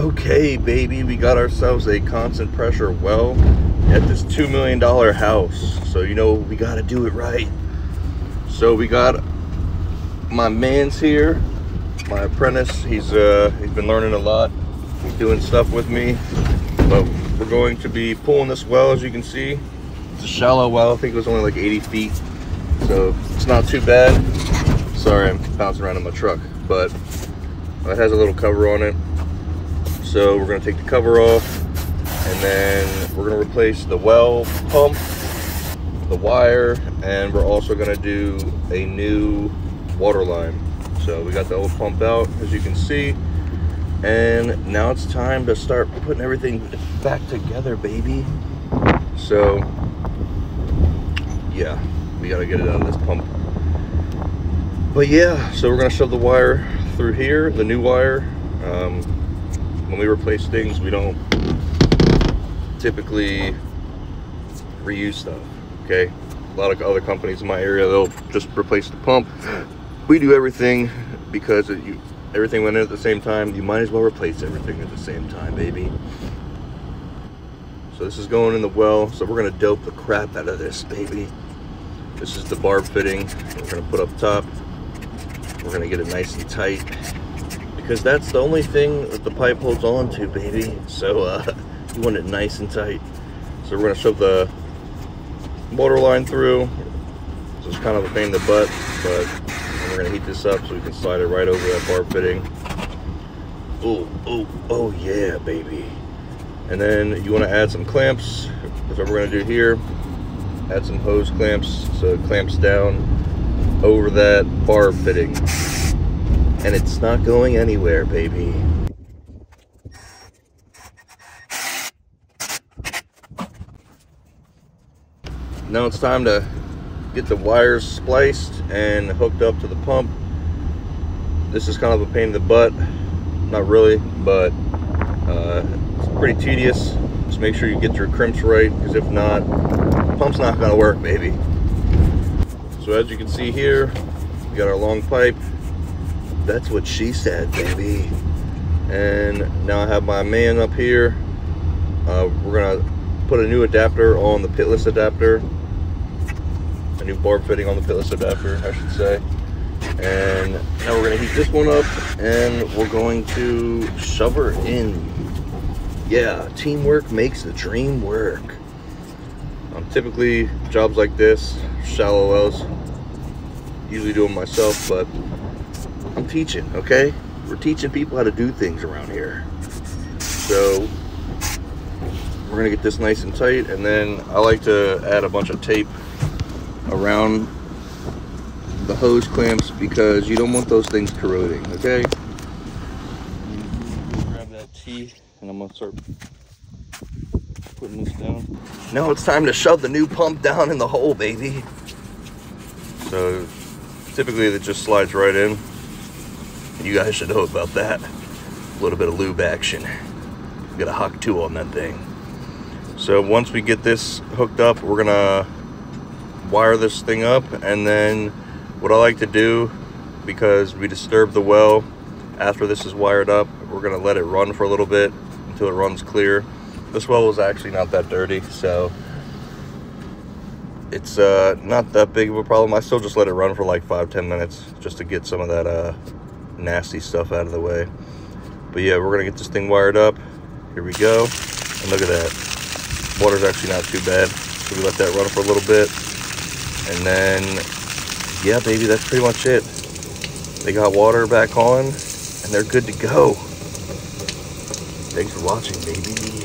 Okay, baby, we got ourselves a constant pressure well at this $2 million house. So, you know, we got to do it right. So we got my man's here, my apprentice. He's uh, he's been learning a lot, he's doing stuff with me. But we're going to be pulling this well, as you can see. It's a shallow well. I think it was only like 80 feet. So it's not too bad. Sorry, I'm bouncing around in my truck, but it has a little cover on it. So we're gonna take the cover off and then we're gonna replace the well pump, the wire, and we're also gonna do a new water line. So we got the old pump out, as you can see. And now it's time to start putting everything back together, baby. So, yeah, we gotta get it out of this pump. But yeah, so we're gonna shove the wire through here, the new wire. Um, when we replace things, we don't typically reuse stuff, okay? A lot of other companies in my area, they'll just replace the pump. We do everything because you, everything went in at the same time. You might as well replace everything at the same time, baby. So this is going in the well. So we're gonna dope the crap out of this, baby. This is the barb fitting. We're gonna put up top. We're gonna get it nice and tight because that's the only thing that the pipe holds on to, baby. So uh, you want it nice and tight. So we're gonna shove the motor line through. So it's kind of a pain in the butt, but we're gonna heat this up so we can slide it right over that barb fitting. Oh, oh, oh yeah, baby. And then you wanna add some clamps. That's what we're gonna do here. Add some hose clamps so it clamps down over that barb fitting. And it's not going anywhere, baby. Now it's time to get the wires spliced and hooked up to the pump. This is kind of a pain in the butt. Not really, but uh, it's pretty tedious. Just make sure you get your crimps right, because if not, the pump's not gonna work, baby. So as you can see here, we got our long pipe. That's what she said, baby. And now I have my man up here. Uh, we're gonna put a new adapter on the pitless adapter a new barb fitting on the pitless adapter, I should say. And now we're gonna heat this one up and we're going to shove her in. Yeah, teamwork makes the dream work. Um, typically, jobs like this, shallow wells, usually do them myself, but I'm teaching, okay? We're teaching people how to do things around here. So, we're gonna get this nice and tight, and then I like to add a bunch of tape around the hose clamps because you don't want those things corroding, okay? Grab that T and I'm gonna start putting this down. Now it's time to shove the new pump down in the hole, baby. So typically it just slides right in. You guys should know about that. A little bit of lube action. Got a Hawk 2 on that thing. So once we get this hooked up, we're gonna wire this thing up and then what I like to do because we disturb the well after this is wired up we're gonna let it run for a little bit until it runs clear this well was actually not that dirty so it's uh, not that big of a problem I still just let it run for like five ten minutes just to get some of that uh, nasty stuff out of the way but yeah we're gonna get this thing wired up here we go and look at that water's actually not too bad so we let that run for a little bit and then, yeah, baby, that's pretty much it. They got water back on, and they're good to go. Thanks for watching, baby.